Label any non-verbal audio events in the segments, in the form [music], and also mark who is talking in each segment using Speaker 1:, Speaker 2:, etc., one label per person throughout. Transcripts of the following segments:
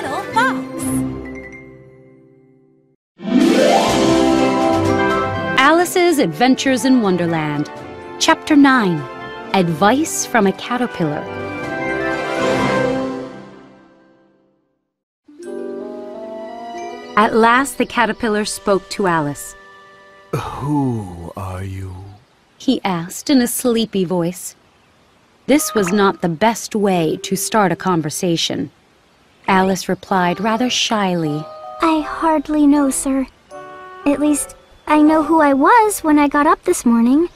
Speaker 1: little fox.
Speaker 2: Alice's Adventures in Wonderland, Chapter 9 Advice from a Caterpillar. At last, the caterpillar spoke to Alice.
Speaker 3: Who are you?
Speaker 2: He asked in a sleepy voice. This was not the best way to start a conversation. Alice replied rather shyly.
Speaker 4: I hardly know, sir. At least, I know who I was when I got up this morning.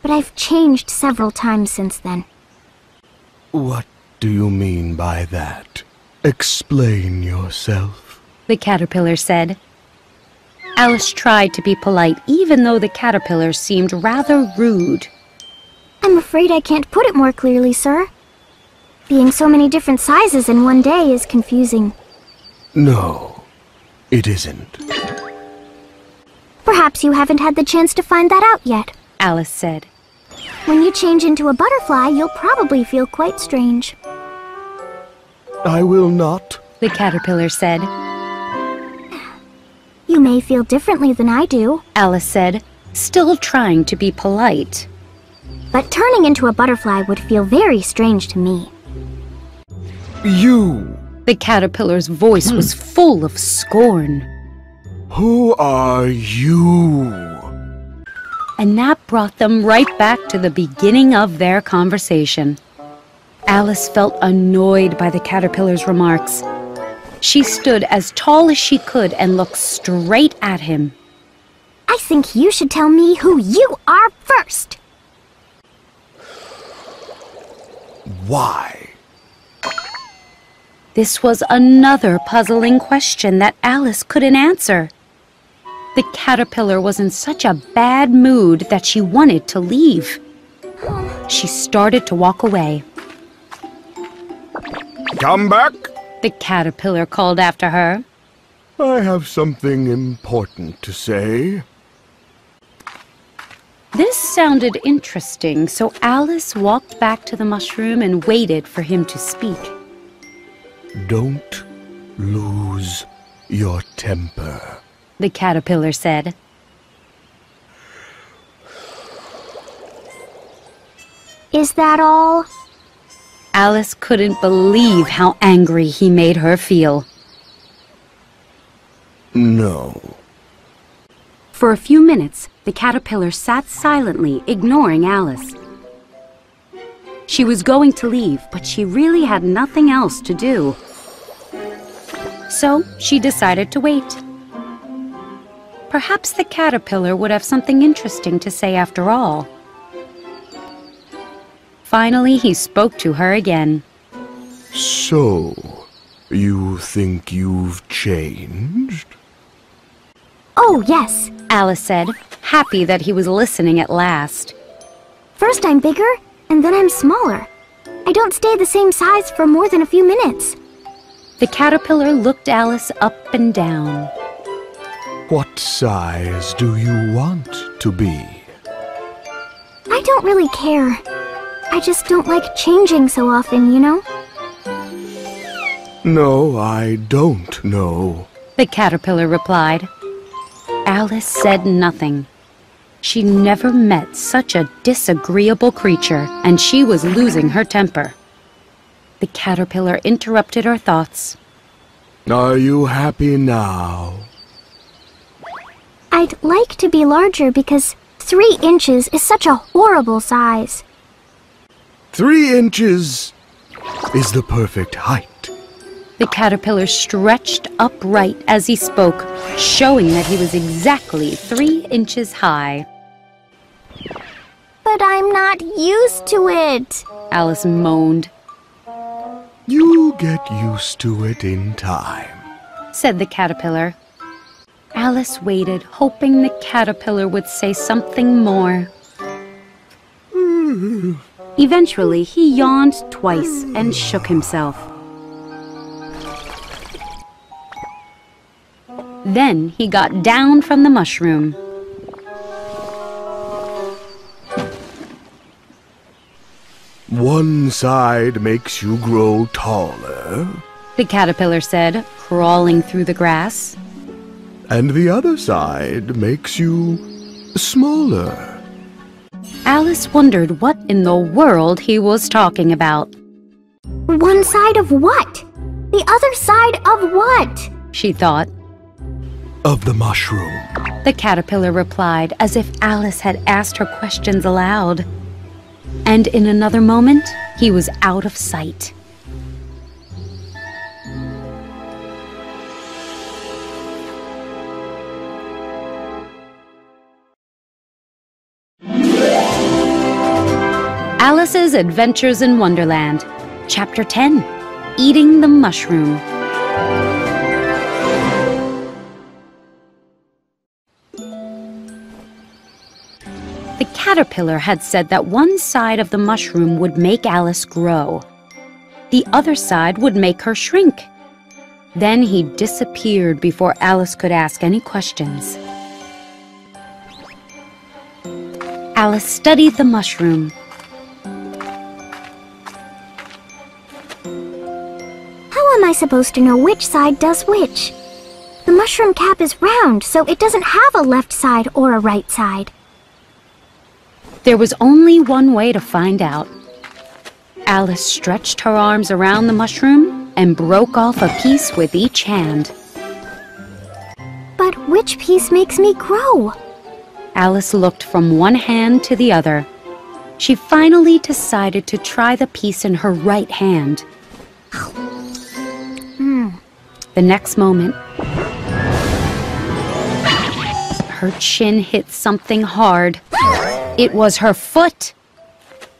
Speaker 4: But I've changed several times since then.
Speaker 3: What do you mean by that? Explain yourself.
Speaker 2: The caterpillar said. Alice tried to be polite, even though the caterpillar seemed rather rude.
Speaker 4: I'm afraid I can't put it more clearly, sir. Being so many different sizes in one day is confusing.
Speaker 3: No, it isn't.
Speaker 4: Perhaps you haven't had the chance to find that out yet.
Speaker 2: Alice said.
Speaker 4: When you change into a butterfly, you'll probably feel quite strange.
Speaker 3: I will not.
Speaker 2: The caterpillar said.
Speaker 4: You may feel differently than I do,
Speaker 2: Alice said, still trying to be polite.
Speaker 4: but turning into a butterfly would feel very strange to me.
Speaker 3: You!
Speaker 2: The caterpillar's voice was hmm. full of scorn,
Speaker 3: Who are you?
Speaker 2: and that brought them right back to the beginning of their conversation. Alice felt annoyed by the caterpillar's remarks. She stood as tall as she could and looked straight at him.
Speaker 4: I think you should tell me who you are first.
Speaker 3: Why?
Speaker 2: This was another puzzling question that Alice couldn't answer. The caterpillar was in such a bad mood that she wanted to leave. She started to walk away.
Speaker 3: Come back!
Speaker 2: The caterpillar called after her.
Speaker 3: I have something important to say.
Speaker 2: This sounded interesting, so Alice walked back to the mushroom and waited for him to speak.
Speaker 3: Don't lose your temper.
Speaker 2: The caterpillar said.
Speaker 4: Is that all?
Speaker 2: Alice couldn't believe how angry he made her feel.
Speaker 3: No.
Speaker 2: For a few minutes, the caterpillar sat silently, ignoring Alice. She was going to leave, but she really had nothing else to do. So she decided to wait. Perhaps the caterpillar would have something interesting to say after all. Finally, he spoke to her again.
Speaker 3: So, you think you've changed?
Speaker 4: Oh, yes.
Speaker 2: Alice said, happy that he was listening at last.
Speaker 4: First I'm bigger, and then I'm smaller. I don't stay the same size for more than a few minutes.
Speaker 2: The caterpillar looked Alice up and down.
Speaker 3: What size do you want to be?
Speaker 4: I don't really care. I just don't like changing so often, you know?
Speaker 3: No, I don't know.
Speaker 2: The caterpillar replied. Alice said nothing. She never met such a disagreeable creature, and she was losing her temper. The caterpillar interrupted her thoughts.
Speaker 3: Are you happy now?
Speaker 4: I'd like to be larger because three inches is such a horrible size.
Speaker 3: Three inches is the perfect height.
Speaker 2: The caterpillar stretched upright as he spoke, showing that he was exactly three inches high.
Speaker 4: But I'm not used to it.
Speaker 2: Alice moaned,
Speaker 3: You get used to it in time.
Speaker 2: said the caterpillar. Alice waited, hoping the caterpillar would say something more. Eventually, he yawned twice and shook himself. Then he got down from the mushroom.
Speaker 3: One side makes you grow taller,
Speaker 2: The the caterpillar said, crawling through the grass.
Speaker 3: And the other side makes you smaller.
Speaker 2: Alice wondered what in the world he was talking about.
Speaker 4: One side of what? The other side of what?
Speaker 2: She thought.
Speaker 3: Of the mushroom.
Speaker 2: The caterpillar replied as if Alice had asked her questions aloud. And in another moment, he was out of sight. Alice's Adventures in Wonderland, Chapter 10 Eating the Mushroom. Caterpillar had said that one side of the mushroom would make Alice grow, the other side would make her shrink. Then he disappeared before Alice could ask any questions. Alice studied the mushroom.
Speaker 4: How am I supposed to know which side does which? The mushroom cap is round, so it doesn't have a left side or a right side.
Speaker 2: There was only one way to find out. Alice stretched her arms around the mushroom and broke off a piece with each hand.
Speaker 4: But which piece makes me grow?
Speaker 2: Alice looked from one hand to the other. She finally decided to try the piece in her right hand.
Speaker 4: Hmm.
Speaker 2: The next moment, her chin hit something hard. It was her foot.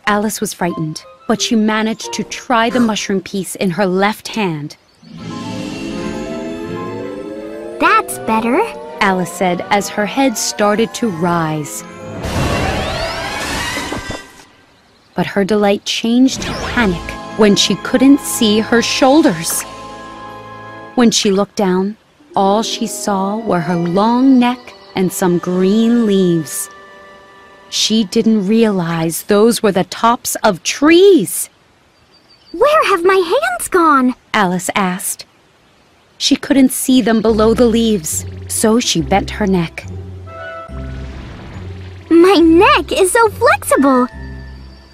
Speaker 2: Alice was frightened, but she managed to try the mushroom piece in her left hand.
Speaker 4: That's better.
Speaker 2: Alice said as her head started to rise. But her delight changed to panic when she couldn't see her shoulders. When she looked down, all she saw were her long neck and some green leaves. She didn't realize those were the tops of trees.
Speaker 4: Where have my hands gone?
Speaker 2: Alice asked. She couldn't see them below the leaves, so she bent her neck.
Speaker 4: My neck is so flexible.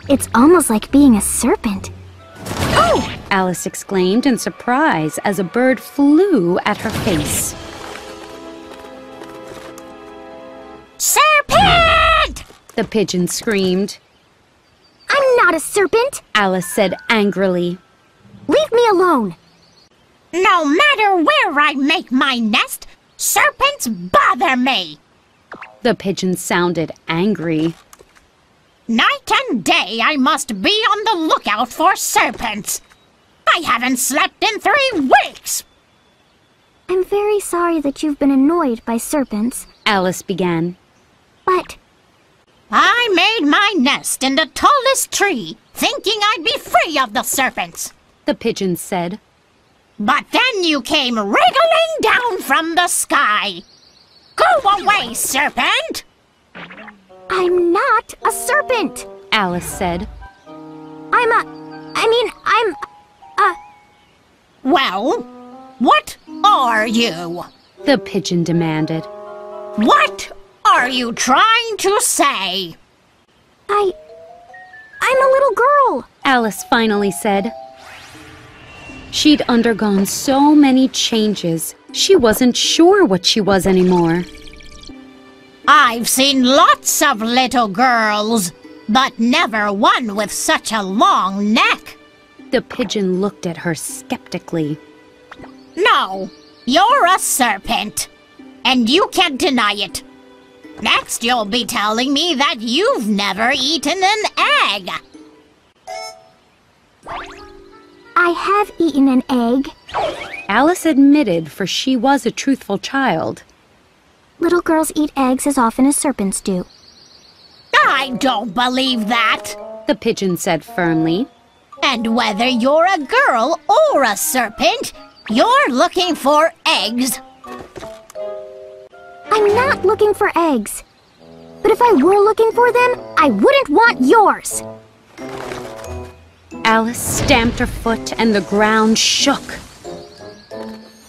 Speaker 4: It's almost like being a serpent. Oh!
Speaker 2: Alice exclaimed in surprise as a bird flew at her face.
Speaker 1: Serpent!
Speaker 2: The pigeon screamed.
Speaker 4: I'm not a serpent.
Speaker 2: Alice said angrily.
Speaker 4: Leave me alone.
Speaker 1: No matter where I make my nest, serpents bother me.
Speaker 2: The pigeon sounded angry.
Speaker 1: Night and day I must be on the lookout for serpents. I haven't slept in three weeks.
Speaker 4: I'm very sorry that you've been annoyed by serpents,
Speaker 2: Alice began.
Speaker 4: but
Speaker 1: I made my nest in the tallest tree, thinking I'd be free of the serpents.
Speaker 2: The pigeon said.
Speaker 1: But then you came wriggling down from the sky. Go away, serpent!
Speaker 4: I'm not a serpent.
Speaker 2: Alice said.
Speaker 4: I'm a. I mean, I'm. A.
Speaker 1: Well, what are you?
Speaker 2: The pigeon demanded.
Speaker 1: What are you trying to say?
Speaker 4: I'm a little girl.
Speaker 2: Alice finally said. She'd undergone so many changes, she wasn't sure what she was anymore.
Speaker 1: I've seen lots of little girls, but never one with such a long neck.
Speaker 2: The pigeon looked at her skeptically.
Speaker 1: No, you're a serpent, and you can't deny it. Next, you'll be telling me that you've never eaten an egg.
Speaker 4: I have eaten an egg.
Speaker 2: Alice admitted, for she was a truthful child.
Speaker 4: Little girls eat eggs as often as serpents do.
Speaker 1: I don't believe that.
Speaker 2: The pigeon said firmly.
Speaker 1: And whether you're a girl or a serpent, you're looking for eggs.
Speaker 4: I'm not looking for eggs. But if I were looking for them, I wouldn't want yours.
Speaker 2: Alice stamped her foot and the ground shook.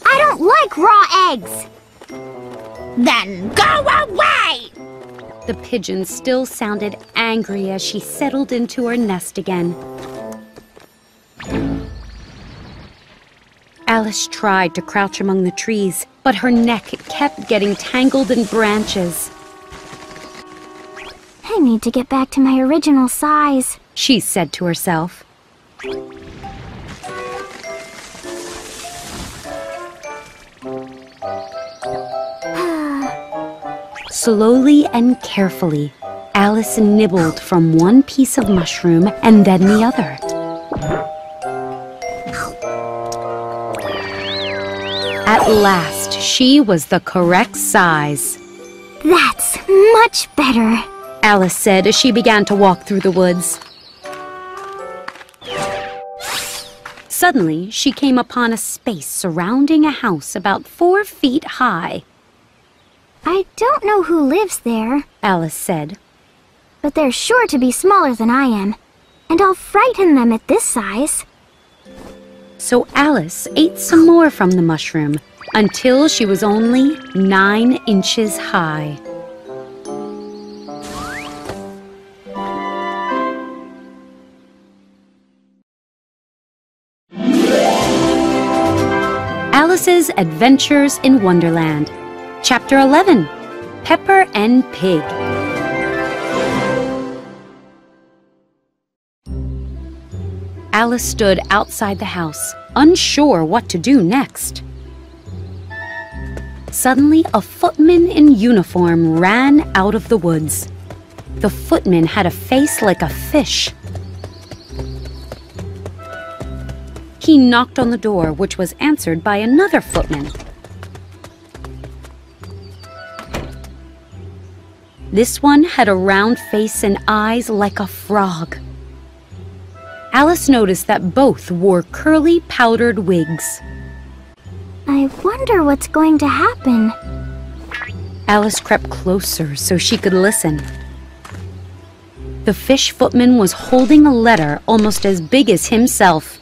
Speaker 4: I don't like raw eggs!
Speaker 1: Then go away!
Speaker 2: The pigeon still sounded angry as she settled into her nest again. Alice tried to crouch among the trees, but her neck kept getting tangled in branches.
Speaker 4: I need to get back to my original size.
Speaker 2: She said to herself. [sighs] Slowly and carefully, Alice nibbled from one piece of mushroom and then the other. At last, she was the correct size.
Speaker 4: That's much better.
Speaker 2: Alice said as she began to walk through the woods. Suddenly, she came upon a space surrounding a house about four feet high.
Speaker 4: I don't know who lives there,
Speaker 2: Alice said.
Speaker 4: but they're sure to be smaller than I am. And I'll frighten them at this size.
Speaker 2: So Alice ate some more from the mushroom until she was only nine inches high. Alice's Adventures in Wonderland, Chapter 11 Pepper and Pig. Alice stood outside the house, unsure what to do next. Suddenly, a footman in uniform ran out of the woods. The footman had a face like a fish. He knocked on the door, which was answered by another footman. This one had a round face and eyes like a frog. Alice noticed that both wore curly, powdered wigs.
Speaker 4: I wonder what's going to happen.
Speaker 2: Alice crept closer so she could listen. The fish footman was holding a letter almost as big as himself.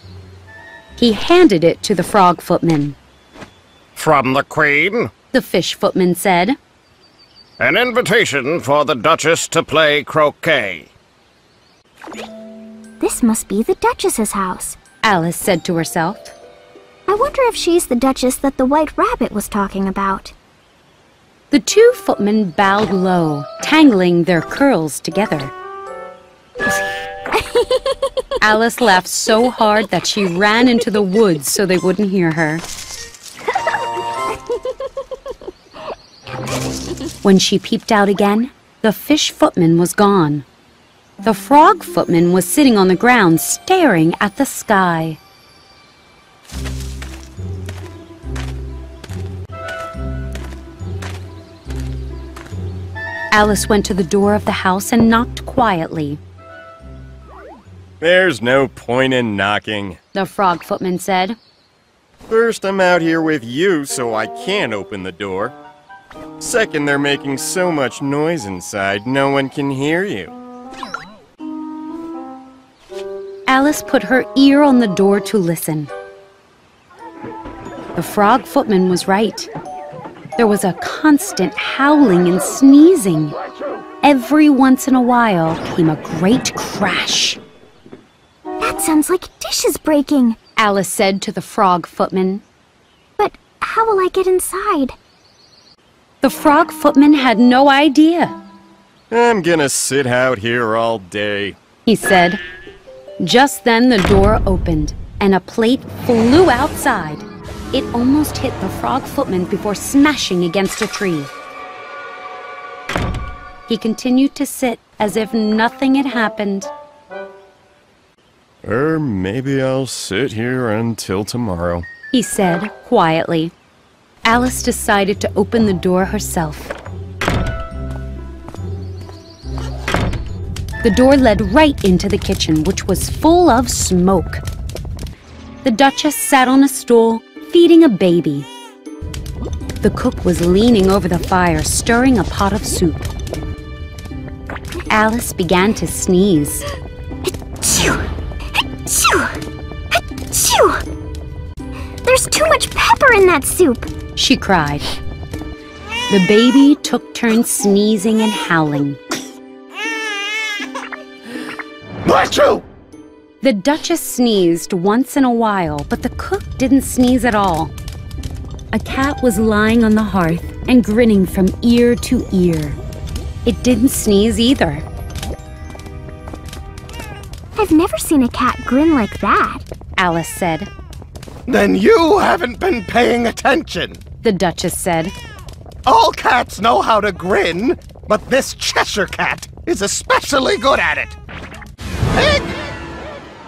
Speaker 2: He handed it to the frog footman.
Speaker 5: From the Queen,
Speaker 2: The fish footman said.
Speaker 5: an invitation for the Duchess to play croquet.
Speaker 4: This must be the Duchess's house.
Speaker 2: Alice said to herself.
Speaker 4: I wonder if she's the Duchess that the White Rabbit was talking about.
Speaker 2: The two footmen bowed low, tangling their curls together. [laughs] Alice laughed so hard that she ran into the woods so they wouldn't hear her. [laughs] When she peeped out again, the fish footman was gone. The frog footman was sitting on the ground staring at the sky. Alice went to the door of the house and knocked quietly.
Speaker 6: There's no point in knocking.
Speaker 2: The frog footman said.
Speaker 6: First, I'm out here with you, so I can't open the door. Second, they're making so much noise inside, no one can hear you.
Speaker 2: Alice put her ear on the door to listen. The frog footman was right. There was a constant howling and sneezing. Every once in a while came a great crash.
Speaker 4: That sounds like dishes breaking.
Speaker 2: Alice said to the frog footman.
Speaker 4: But how will I get inside?
Speaker 2: The frog footman had no idea.
Speaker 6: I'm gonna sit out here all day.
Speaker 2: he said. Just then the door opened and a plate flew outside. It almost hit the frog footman before smashing against a tree. He continued to sit as if nothing had happened.
Speaker 6: Er, maybe I'll sit here until tomorrow.
Speaker 2: He said quietly. Alice decided to open the door herself. The door led right into the kitchen, which was full of smoke. The Duchess sat on a stool, feeding a baby. The cook was leaning over the fire, stirring a pot of soup. Alice began to sneeze.
Speaker 4: Achoo! Achoo! Achoo! There's too much pepper in that soup.
Speaker 2: she cried. The baby took turns sneezing and howling.
Speaker 7: Achoo!
Speaker 2: The Duchess sneezed once in a while, but the cook didn't sneeze at all. A cat was lying on the hearth and grinning from ear to ear. It didn't sneeze either.
Speaker 4: I've never seen a cat grin like that.
Speaker 2: Alice said.
Speaker 7: Then you haven't been paying attention.
Speaker 2: The Duchess said.
Speaker 7: All cats know how to grin, but this Cheshire cat is especially good at it.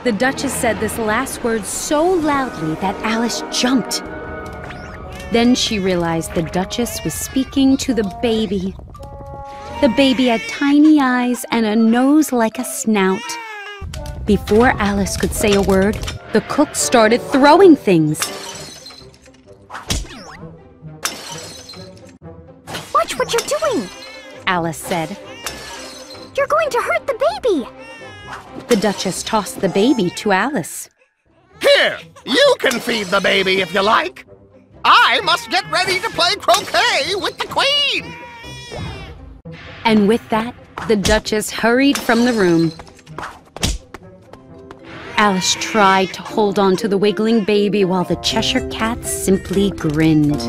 Speaker 2: The Duchess said this last word so loudly that Alice jumped. Then she realized the Duchess was speaking to the baby. The baby had tiny eyes and a nose like a snout. Before Alice could say a word, the cook started throwing things.
Speaker 4: Watch what you're doing!
Speaker 2: Alice said.
Speaker 4: You're going to hurt the baby!
Speaker 2: The Duchess tossed the baby to Alice.
Speaker 7: Here, you can feed the baby if you like. I must get ready to play croquet with the Queen.
Speaker 2: And with that, the Duchess hurried from the room. Alice tried to hold on to the wiggling baby while the Cheshire Cat simply grinned.